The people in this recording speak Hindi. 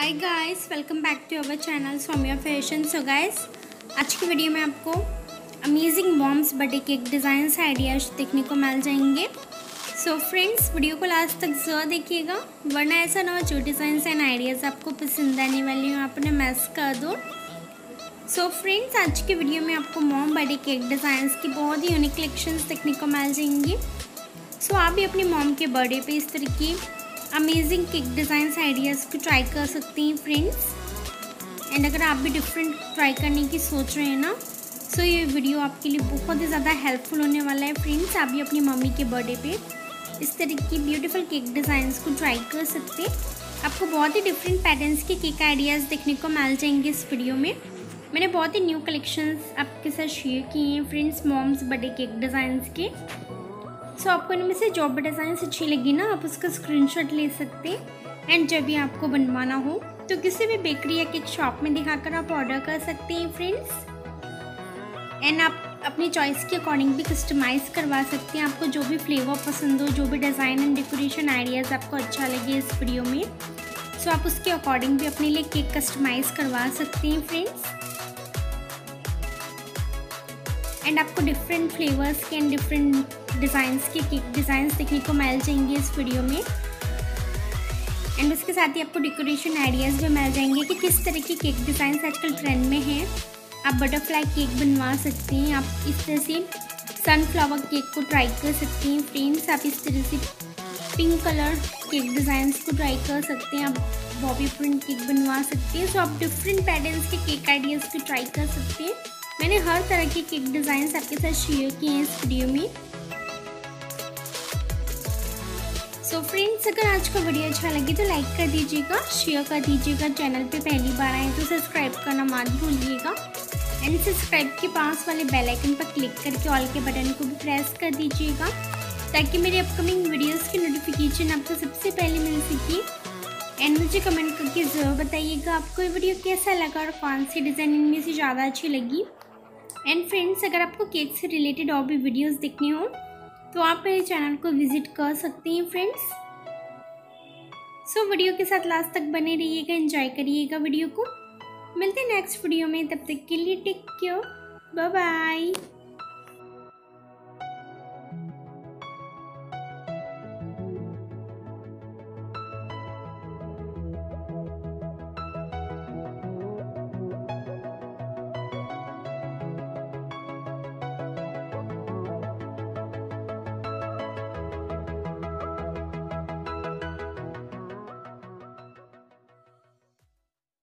Hi guys welcome back to our channel Somiya fashion so guys आज की वीडियो में आपको amazing moms birthday cake design ideas देखने को मिल जाएँगे। सो फ्रेंड्स वीडियो को लास्ट तक ज़रूर देखिएगा, वरना ऐसा ना हो, जो डिज़ाइन एंड आइडियाज़ आपको पसंद आने वाली हो, आपने मैस कर दो। सो so फ्रेंड्स आज की वीडियो में आपको मॉम बर्थडे केक डिज़ाइंस की बहुत ही यूनिक कलेक्शंस देखने को मिल जाएँगी। सो so आप भी अपनी मॉम के बर्थडे पे इस तरीके अमेजिंग केक डिज़ाइंस आइडियाज़ को ट्राई कर सकती हैं फ्रेंड्स एंड अगर आप भी डिफरेंट ट्राई करने की सोच रहे हैं ना सो ये वीडियो आपके लिए बहुत ही ज़्यादा हेल्पफुल होने वाला है फ्रेंड्स आप भी अपनी मम्मी के बर्थडे पे इस तरह की ब्यूटीफुल केक डिज़ाइंस को ट्राई कर सकते हैं. आपको बहुत ही डिफरेंट पैटर्न्स के केक आइडियाज़ देखने को मिल जाएँगे इस वीडियो में. मैंने बहुत ही न्यू कलेक्शंस आपके साथ शेयर किए हैं friends moms birthday cake designs के. सो so, आपको इनमें से जो भी डिज़ाइन अच्छी लगी ना आप उसका स्क्रीनशॉट ले सकते हैं। एंड जब भी आपको बनवाना हो तो किसी भी बेकरी या केक शॉप में दिखाकर आप ऑर्डर कर सकते हैं फ्रेंड्स एंड आप अपनी चॉइस के अकॉर्डिंग भी कस्टमाइज़ करवा सकते हैं। आपको जो भी फ्लेवर पसंद हो जो भी डिज़ाइन एंड डेकोरेशन आइडियाज़ आपको अच्छा लगे इस वीडियो में सो so, आप उसके अकॉर्डिंग भी अपने लिए केक कस्टमाइज़ करवा सकते हैं फ्रेंड्स एंड आपको डिफरेंट फ्लेवर्स के एंड डिफरेंट डिज़ाइंस के केक डिज़ाइंस देखने को मिल जाएँगे इस वीडियो में। एंड उसके साथ ही आपको डेकोरेशन आइडियाज़ भी मिल जाएँगे कि किस तरह के केक डिज़ाइंस आजकल ट्रेंड में हैं। आप बटरफ्लाई केक बनवा सकते हैं, आप इस तरह से सनफ्लावर केक को ट्राई कर सकते हैं फ्रेंड्स आप इस तरह से पिंक कलर केक डिज़ाइंस को ट्राई कर सकते हैं, आप बॉबी प्रिंट केक बनवा सकते हैं। सो आप डिफरेंट पैटर्न्स के केक आइडियाज़ को ट्राई कर सकते हैं। मैंने हर तरह के केक डिज़ाइंस आपके साथ शेयर किए हैं इस वीडियो में। सो so फ्रेंड्स अगर आज का वीडियो अच्छा लगे तो लाइक कर दीजिएगा शेयर कर दीजिएगा चैनल पे पहली बार आए तो सब्सक्राइब करना मत भूलिएगा। एंड सब्सक्राइब के पास वाले बेल आइकन पर क्लिक करके ऑल के बटन को भी प्रेस कर दीजिएगा, ताकि मेरे अपकमिंग वीडियोस की नोटिफिकेशन आपको सबसे पहले मिल सके। एंड मुझे कमेंट करके ज़रूर बताइएगा आपको ये वीडियो कैसा लगा और कौन सी डिज़ाइन इनमें से ज़्यादा अच्छी लगी। एंड फ्रेंड्स अगर आपको केक से रिलेटेड और भी वीडियोस देखने हो तो आप मेरे चैनल को विज़िट कर सकते हैं फ्रेंड्स सो so, वीडियो के साथ लास्ट तक बने रहिएगा एंजॉय करिएगा वीडियो को. मिलते हैं नेक्स्ट वीडियो में तब तक के लिए टेक केयर बाय बाय